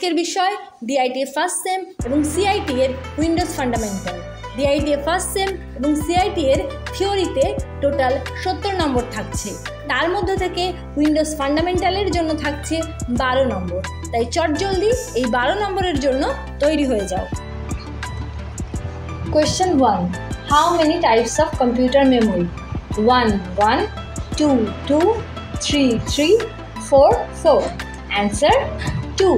আজকের বিষয় DIT first sem এবং সিআইটি এর Windows fundamental DITA first sem এবং সিআইটি এর থিওরিতে টোটাল সত্তর নম্বর থাকছে। তার মধ্যে থেকে উইন্ডোজ ফান্ডামেন্টালের জন্য থাকছে বারো নম্বর। তাই চটজলদি এই বারো নম্বরের জন্য তৈরি হয়ে যাও। Question one how many types of computer memory one one two two three three four four answer two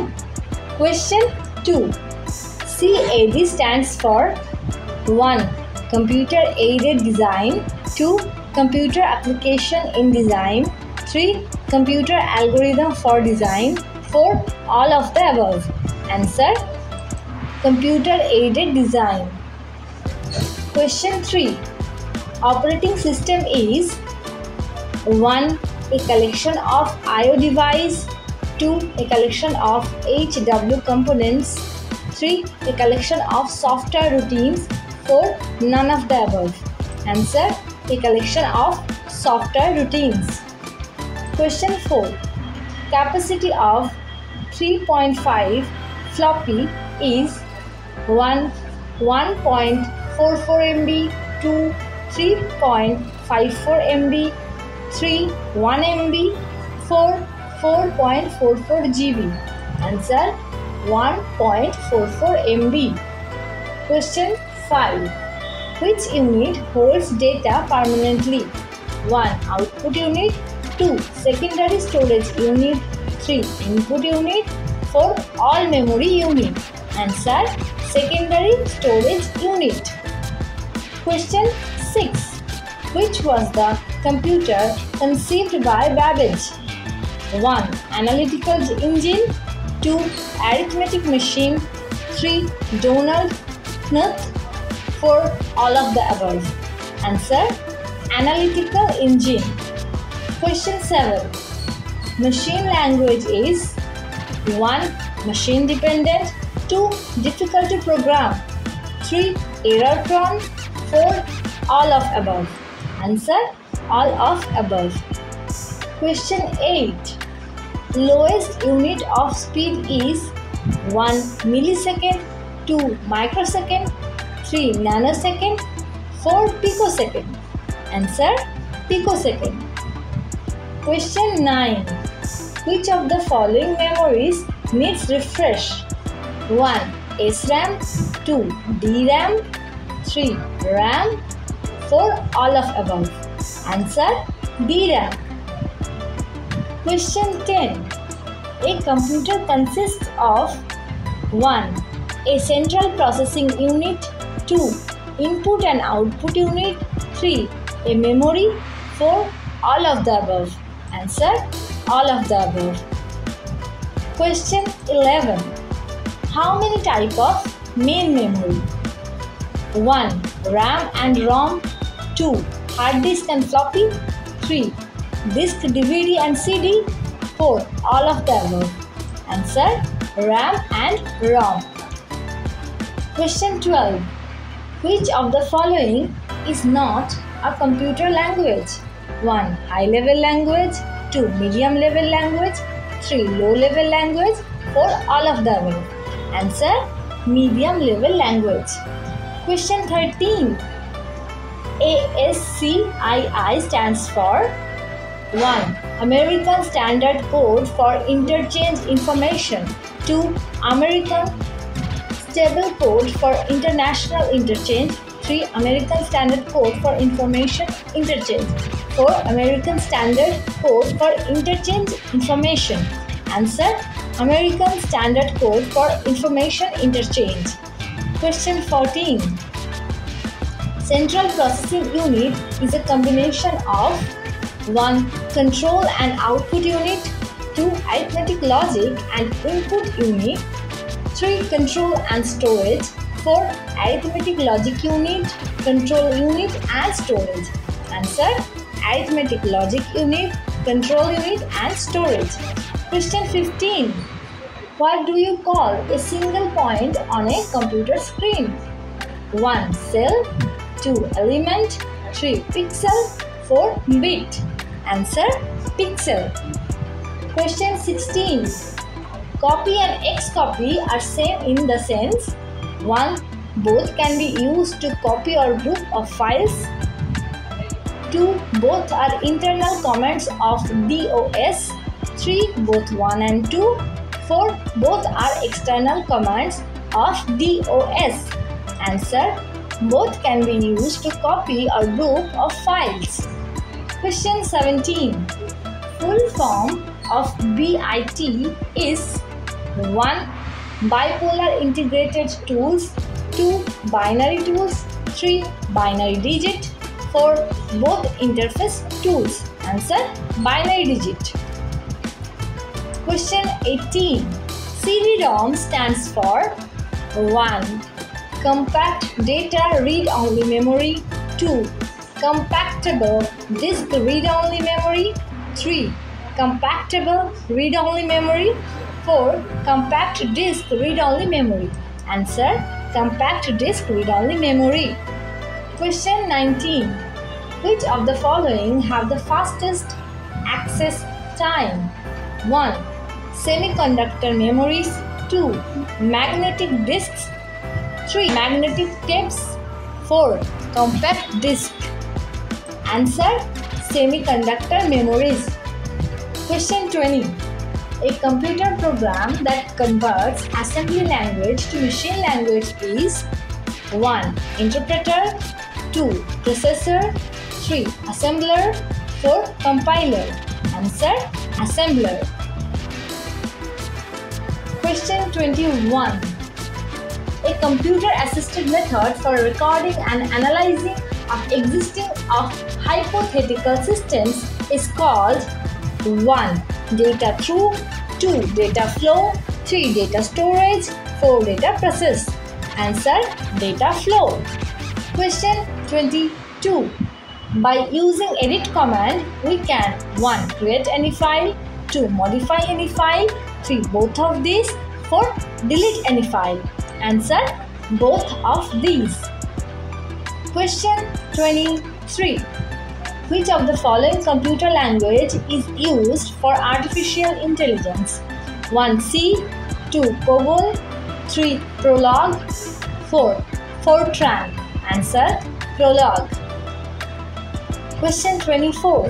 Question 2. CAD stands for 1. Computer aided design 2. Computer application in design 3. Computer algorithm for design 4. All of the above. Answer Computer aided design. Question 3. Operating system is 1. A collection of IO device 2. A collection of HW components 3. A collection of software routines 4. None of the above. Answer A collection of software routines. Question 4. Capacity of 3.5 floppy is 1 1.44 MB 2 3.54 MB 3 1 MB 4 4.44 GB. Answer 1.44 MB. Question 5. Which unit holds data permanently? 1. Output unit 2. Secondary storage unit 3. Input unit 4. All memory unit. Answer Secondary storage unit. Question 6. Which was the computer conceived by Babbage? 1. Analytical engine 2. Arithmetic machine 3. Donald Knuth 4. All of the above. Answer Analytical engine. Question 7. Machine language is 1. Machine dependent 2. Difficult to program 3. Error prone 4. All of above. Answer All of above. Question 8 lowest unit of speed is 1 millisecond 2 microsecond 3 nanosecond 4 picosecond. Answer picosecond. Question 9 which of the following memories needs refresh? 1 sram 2 dram 3 ram 4 all of above. Answer dram Question 10. A computer consists of 1. A central processing unit 2. Input and output unit 3. A memory 4. All of the above. Answer All of the above. Question 11. How many type of main memory? 1. RAM and ROM 2. Hard disk and floppy 3 disk DVD and CD 4 all of the above. Answer RAM and ROM. Question 12 which of the following is not a computer language? 1 high level language. 2 medium level language. 3 low level language. 4 all of the above. Answer medium level language. Question 13 ASCII stands for 1. American Standard Code for Interchange Information 2. American Stable Code for International Interchange 3. American Standard Code for Information Interchange 4. American Standard Code for Interchange Information Answer American Standard Code for Information Interchange Question 14 Central Processing Unit is a combination of 1. Control and output unit 2. Arithmetic logic and input unit 3. Control and storage 4. Arithmetic logic unit Control unit and storage Answer Arithmetic logic unit Control unit and storage Question 15 What do you call a single point on a computer screen? 1. Cell 2. Element 3. Pixel 4. Bit Answer Pixel Question 16 Copy and X-copy are same in the sense 1. Both can be used to copy or group of files. 2. Both are internal commands of DOS. 3. Both 1 and 2. 4. Both are external commands of DOS. Answer. Both can be used to copy a group of files. Question 17. Full form of BIT is 1. Bipolar integrated tools 2. Binary tools 3. Binary digit 4. Both interface tools Answer Binary digit Question 18 CD-ROM stands for 1. Compact data read-only memory 2. Compactable disk read-only memory 3. Compactable read-only memory 4. Compact disk read-only memory. Answer Compact disk read-only memory. Question 19. Which of the following have the fastest access time? 1. Semiconductor memories 2. Magnetic disks 3. Magnetic tapes 4. Compact disk Answer Semiconductor memories Question 20 a computer program that converts assembly language to machine language is 1. Interpreter 2. Processor 3. Assembler 4. Compiler Answer Assembler Question 21 A computer assisted method for recording and analyzing of existing of hypothetical systems is called 1 data through, 2 data flow, 3 data storage, 4 data process. Answer data flow. Question 22. By using edit command, we can 1. Create any file, 2. Modify any file, 3. Both of these, 4. Delete any file. Answer both of these. Question 23. Which of the following computer language is used for artificial intelligence? 1. C 2. COBOL 3. Prolog 4. Fortran Answer Prolog Question 24.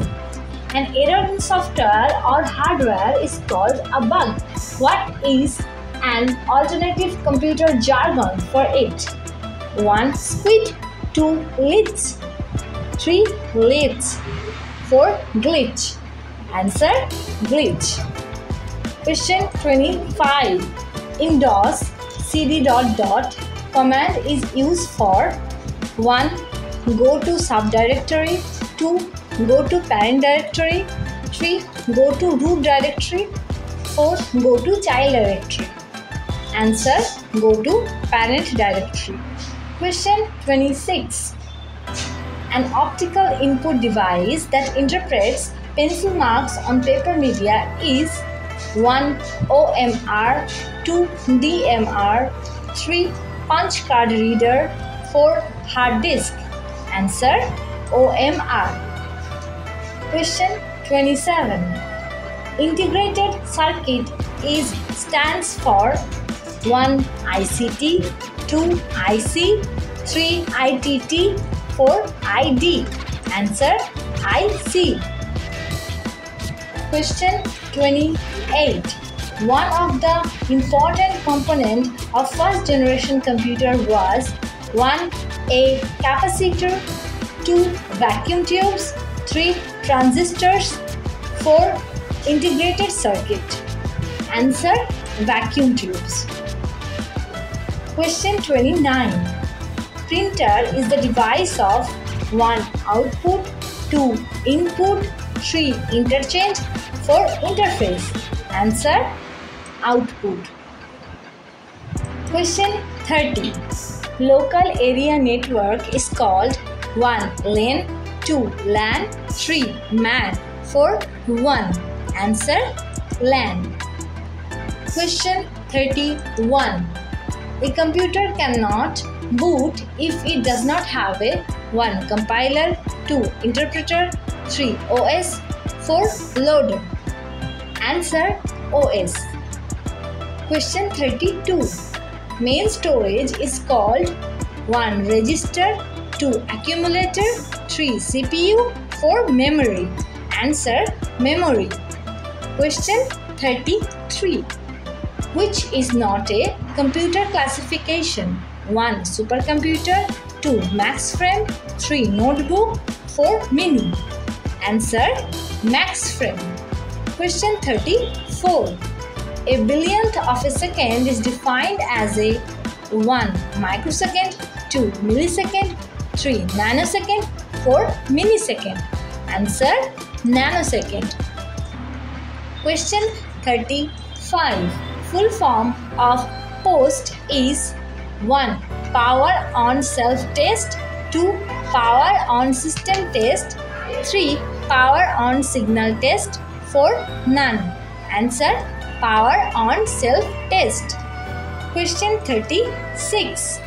An error in software or hardware is called a bug. What is an alternative computer jargon for it? 1. Squid 2. Glitch 3. Glitch 4. Glitch Answer Glitch Question 25. In DOS, cd dot dot command is used for 1. Go to subdirectory 2. Go to parent directory 3. Go to root directory 4. Go to child directory Answer Go to parent directory Question 26 an optical input device that interprets pencil marks on paper media is 1. OMR 2. DMR 3. Punch card reader 4. Hard disk Answer OMR Question 27 Integrated circuit is stands for 1. ICT 2. IC 3. ITT 4. ID. Answer IC. Question 28. One of the important component of first generation computer was 1. A capacitor 2. Vacuum tubes 3. Transistors 4. Integrated circuit Answer Vacuum tubes Question 29 printer is the device of 1. Output 2. Input 3. Interchange 4. Interface Answer Output Question 30 Local area network is called 1. LAN 2. LAN 3. MAN 4. 1 Answer LAN Question 31 A computer cannot boot if it does not have a 1. Compiler 2. Interpreter 3. OS 4. Loader Answer OS Question 32. Main storage is called 1. Register 2. Accumulator 3. CPU 4. Memory Answer Memory Question 33. Which is not a computer classification? 1. Supercomputer 2. Max frame 3. Notebook 4. Mini Answer Max frame Question 34. A billionth of a second is defined as a 1 microsecond, 2 millisecond, 3 nanosecond, 4 millisecond. Answer nanosecond. Question 35. Full form of POST is 1. Power on self test, 2. Power on system test, 3. Power on signal test, 4. None. Answer power on self test. Question 36.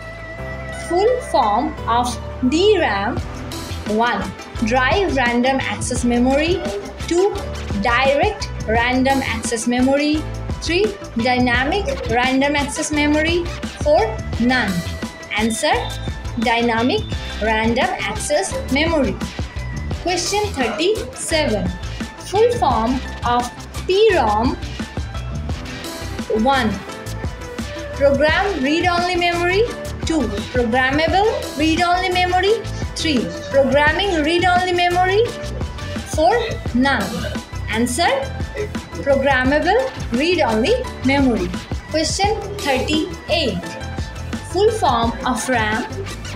Full form of DRAM 1. Drive random access memory 2. Direct random access memory 3. Dynamic random access memory 4. None. Answer Dynamic random access memory. Question 37. Full form of PROM 1. Program read-only memory 2. Programmable read-only memory 3. Programming read-only memory 4. None. Answer Programmable read-only memory. Question 38. Full form of RAM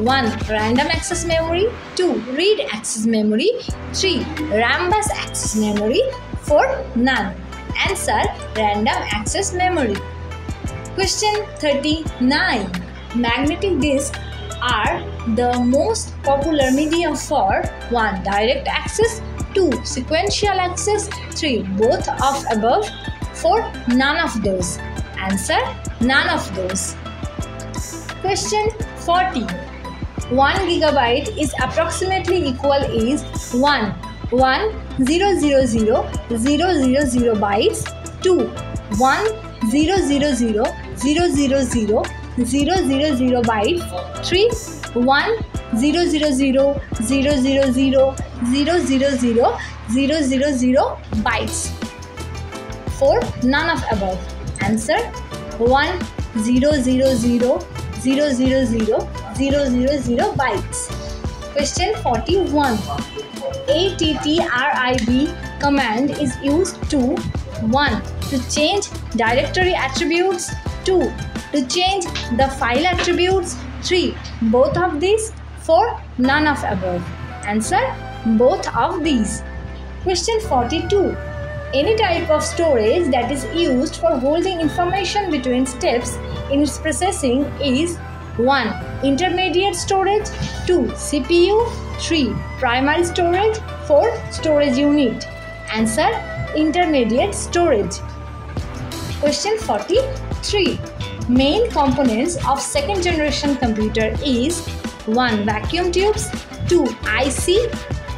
1. Random access memory 2. Read access memory 3. RAM bus access memory 4. None. Answer Random access memory. Question 39. Magnetic disks are the most popular media for 1. Direct access 2. Sequential access 3. Both of above 4. None of those. Answer None of those. Question 40. 1 gigabyte is approximately equal is 1 1 0 0 0 0 0 0 bytes 2 1 0 0 0 0 0 0 0 0 0 bytes 3 1 0 0 0 0 0 0 0 0 0 0 0 0 bytes 4 none of above answer 1 0 0 0 0 0 0 0 0 0 bytes question 41 ATTRIB command is used to 1. To change directory attributes 2. To change the file attributes 3. Both of these 4. None of above. Answer both of these. Question 42. Any type of storage that is used for holding information between steps in its processing is 1. Intermediate storage 2. CPU 3. Primary storage 4. Storage unit Answer Intermediate storage Question 43 Main components of second generation computer is 1. Vacuum tubes 2. IC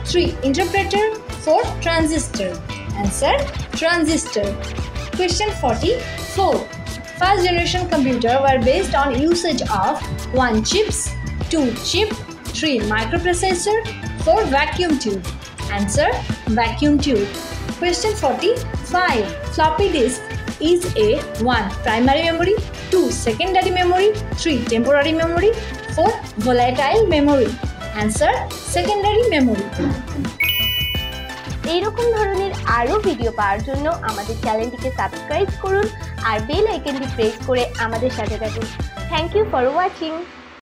3. Interpreter 4. Transistor Answer Transistor Question 44 First generation computer were based on usage of 1. Chips 2. Chip 3. Microprocessor 4. Vacuum tube Answer Vacuum tube Question 45 Floppy disk is a 1. Primary memory 2. Secondary memory 3. Temporary memory 4. Volatile memory. Answer, Secondary memory. এইরকম ধরনের আরও video পাওয়ার জন্য আমাদের চ্যানেলটিকে subscribe করুন আর bell আইকনটি press করে আমাদের সাথে থাকুন। Thank you for watching